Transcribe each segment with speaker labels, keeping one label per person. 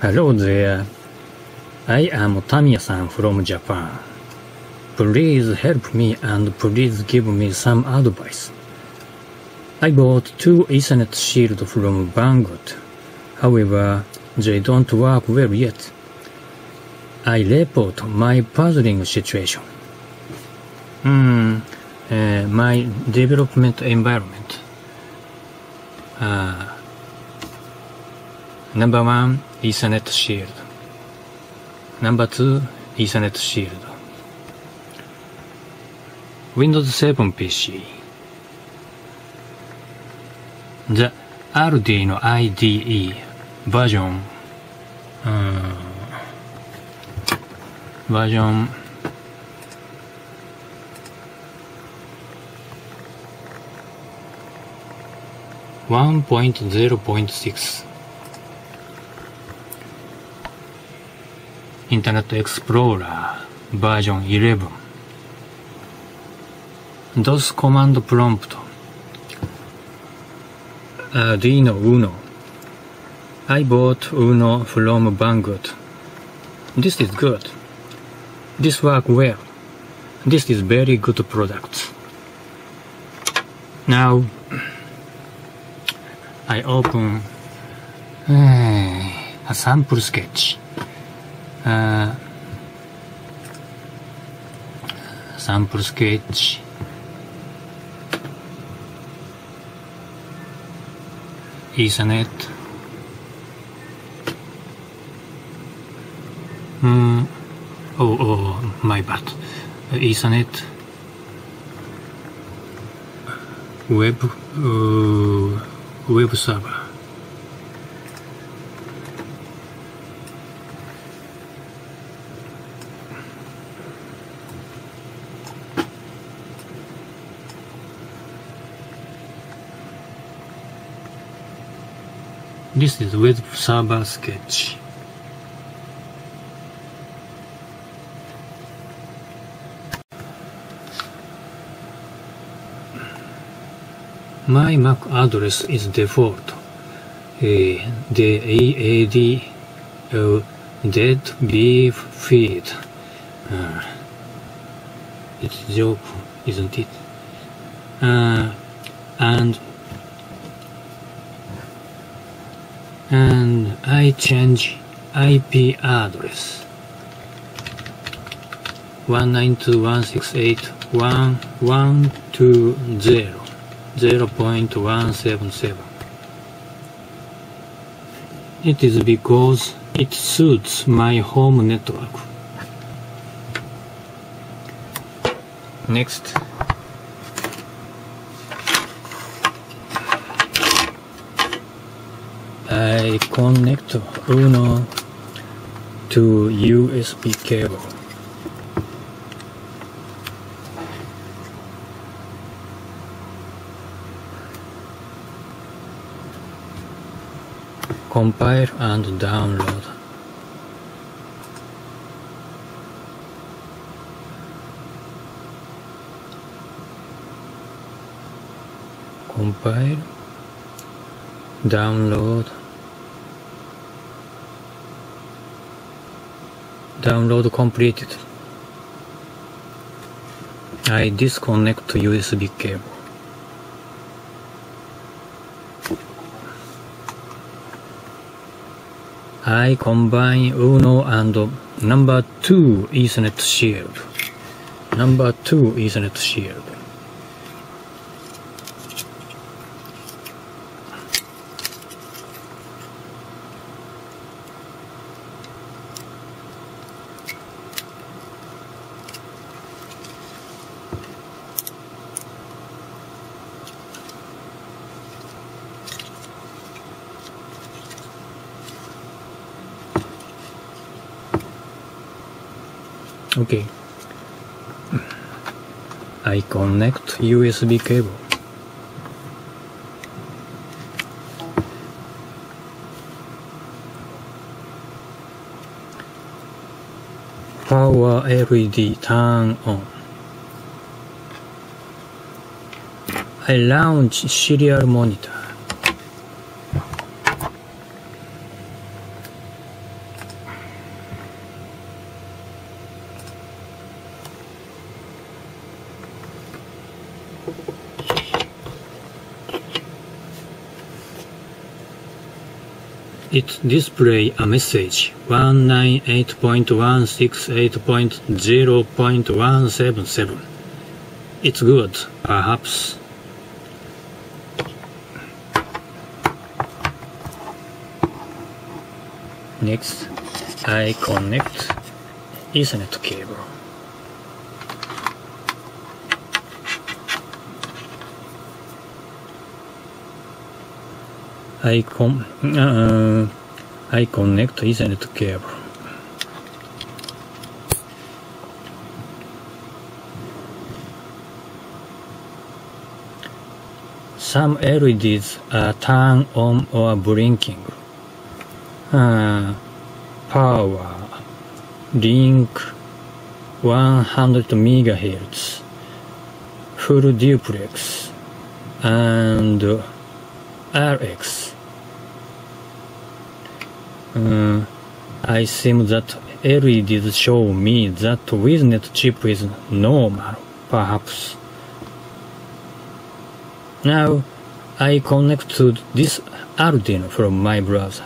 Speaker 1: Hello there. I am Tamiya-san from Japan. Please help me and please give me some advice. I bought two Ethernet shields from Banggood. However, they don't work well yet. I report my puzzling situation. Hmm, uh, my development environment. Uh, number one, Ethernet shield. Number two, Ethernet shield. Windows 7 PC. The Arduino IDE version, uh, version one point zero point six Internet Explorer version 11 DOS command prompt Arduino Uno. I bought Uno from Banggood. This is good. This work well. This is very good product. Now I open uh, a sample sketch. Uh, sample sketch. Ethernet. Hmm. Oh, oh, my bad. Ethernet. Web. Uh, web server. This is web server sketch. My MAC address is default. Uh, the AAD uh, dead beef feed. Uh, it's joke, isn't it? Uh, and and I change IP address 192.168.1.120 0.177 It is because it suits my home network. Next. I connect Uno to USB cable. compile and download. Compile, download, download completed. I disconnect USB cable. I combine Uno and number 2 Ethernet shield. Number 2 Ethernet shield. Okay. I connect USB cable. Power LED turn on. I launch serial monitor. It display a message 198.168.0.177. It's good, perhaps. Next, I connect Ethernet cable. I com uh, I connect Ethernet cable. Some LEDs are turned on or blinking. Uh, power link 100 megahertz full duplex and RX uh, I seem that LEDs show me that WIZnet chip is normal, perhaps. Now I connect to this Arduino from my browser.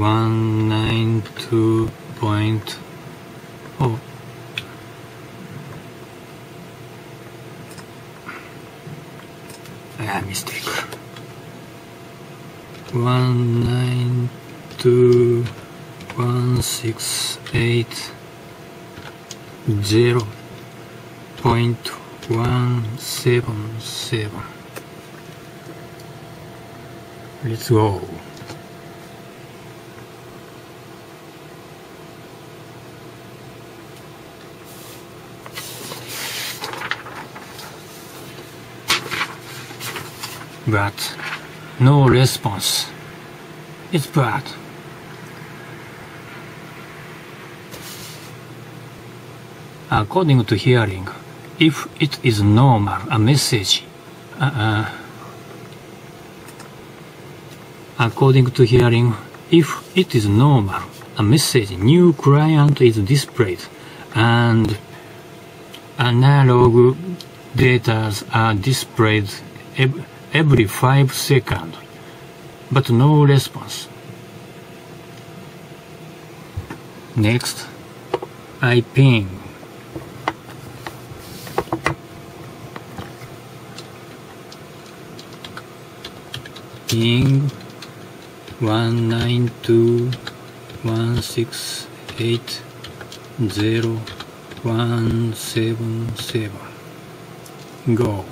Speaker 1: One nine two point oh. Ah mistake. one nine two one six eight zero point one seven seven. Let's go but no response. It's bad. According to hearing, if it is normal, a message. Uh, uh, according to hearing, if it is normal, a message new client is displayed and analog data are displayed every 5 seconds, but no response. Next, I ping. Ping 192.168.0.177. Go.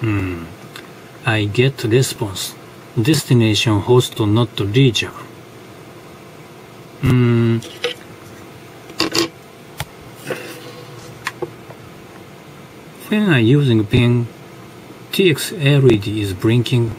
Speaker 1: Hmm. I get response. Destination host not reachable. Hmm. When I using ping, TX LED is blinking.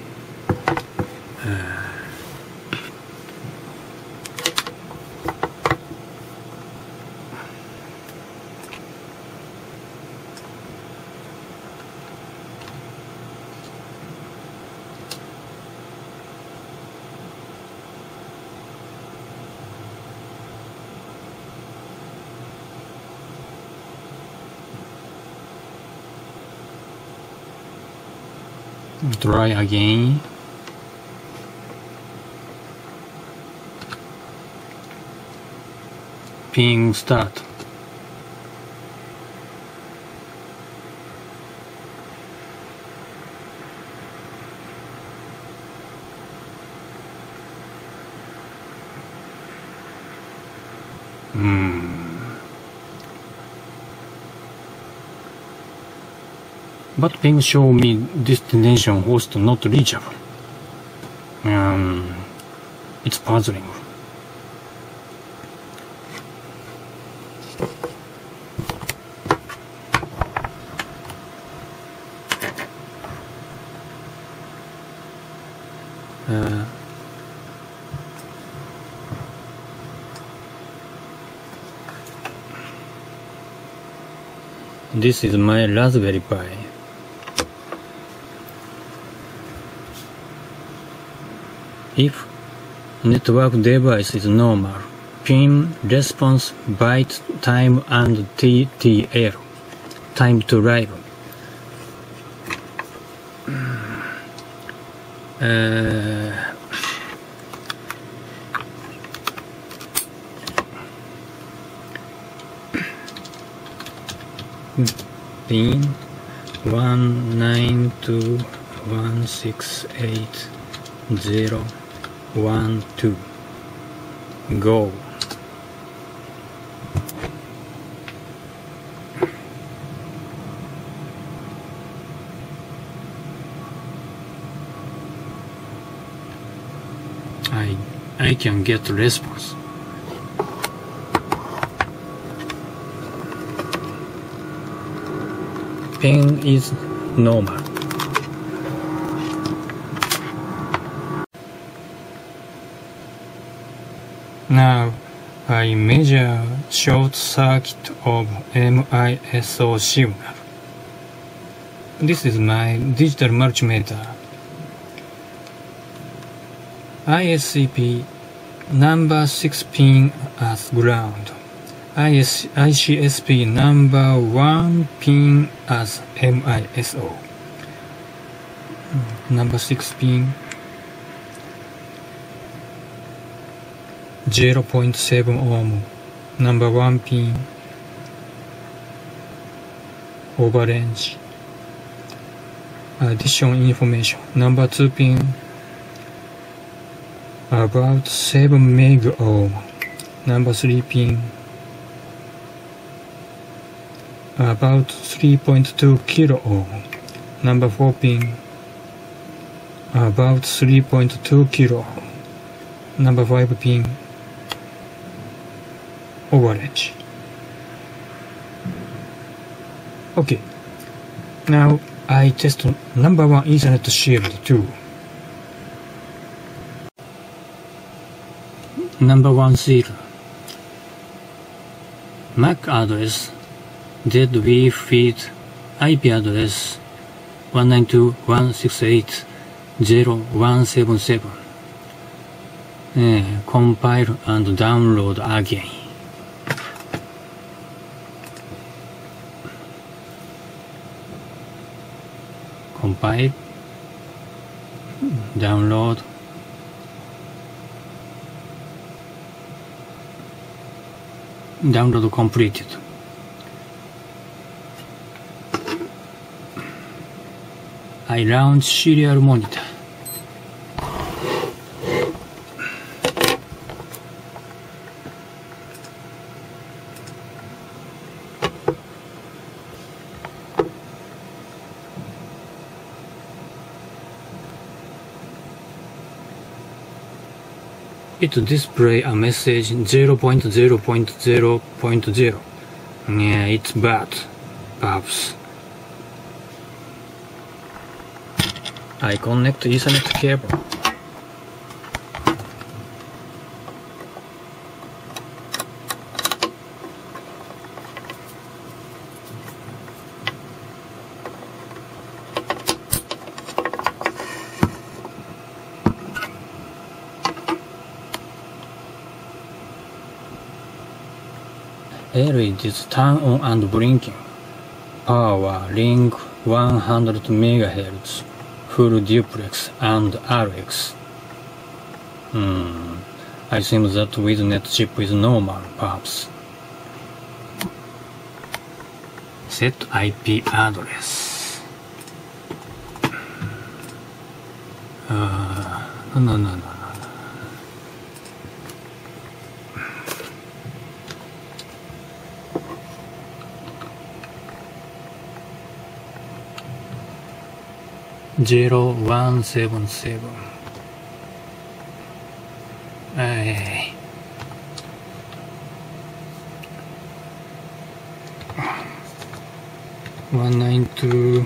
Speaker 1: Try again ping start Hmm. But ping show me destination host not reachable. Um, it's puzzling. Uh, this is my Raspberry Pi. If network device is normal, ping response byte time and TTL time to live. Uh, ping one nine two one six eight zero one two. Go. I I can get response. Ping is normal. Now I measure short circuit of MISO signal. This is my digital multimeter. ISCP number 6 pin as ground. IS, ICSP number 1 pin as MISO. Number 6 pin 0.7 ohm. Number 1 pin overrange. Addition information. Number 2 pin about 7 meg ohm. Number 3 pin about 3.2 kilo ohm. Number 4 pin about 3.2 kilo. Number 5 pin overage. Okay. Now I test number one Ethernet shield 2. Number one seal. MAC address ZV feed IP address 192.168.0.177 uh, compile and download again compile download. Download completed. I launch serial monitor it display a message 0.0.0.0 yeah it's bad perhaps. I connect ethernet cable LEDs turn on and blinking. Power link 100 MHz, full duplex and RX. Hmm, I think that WIZnet chip is normal, perhaps. Set IP address. Uh, no, no, no, ゼロ、ワン0177はいワンナイン。トゥー。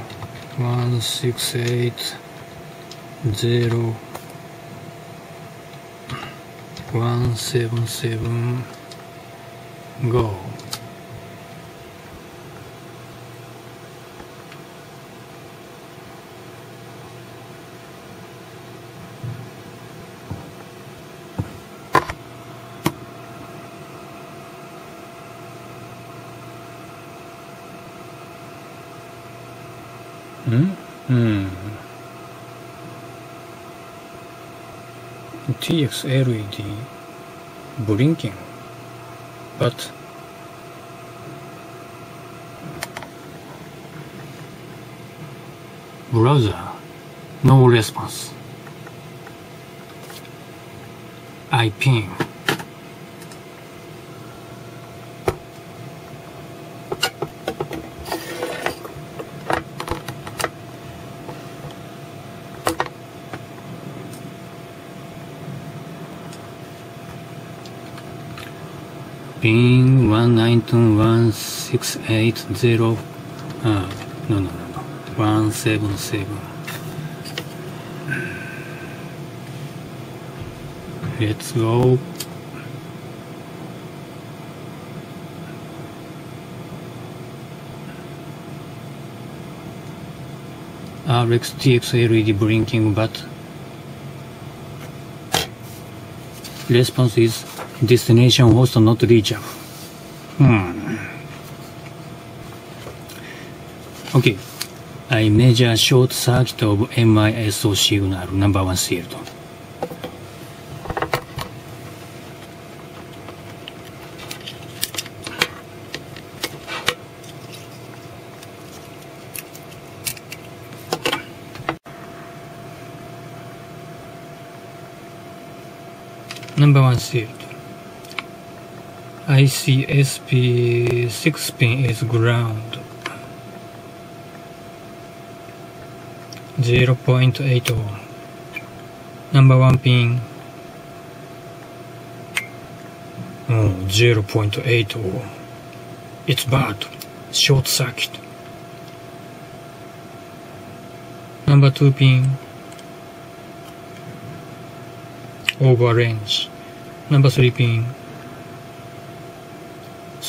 Speaker 1: ワンシクスエイトゼロワンセブンセブンゴー Hmm? Hmm. TX LED blinking, but browser no response. I ping. Pin 191680 ah no no no no. 177 let's go. RxTX LED blinking but response is destination host not reachable. Hmm. Okay. I measure short circuit of MISO signal number one field. Number one field. ICSP 6 pin is ground. 0.80 number 1 pin. Oh, 0.80 it's bad. Short circuit. Number 2 pin. Over range. Number 3 pin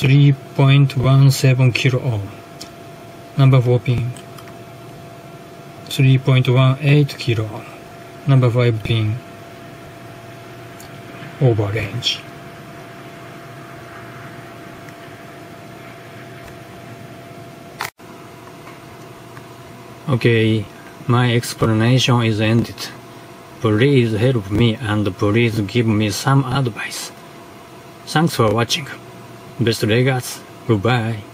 Speaker 1: 3.17 kilo ohm. Number 4 pin 3.18 kilo ohm. Number 5 pin over range. Okay, my explanation is ended. Please help me and please give me some advice. Thanks for watching. Best regards. Goodbye.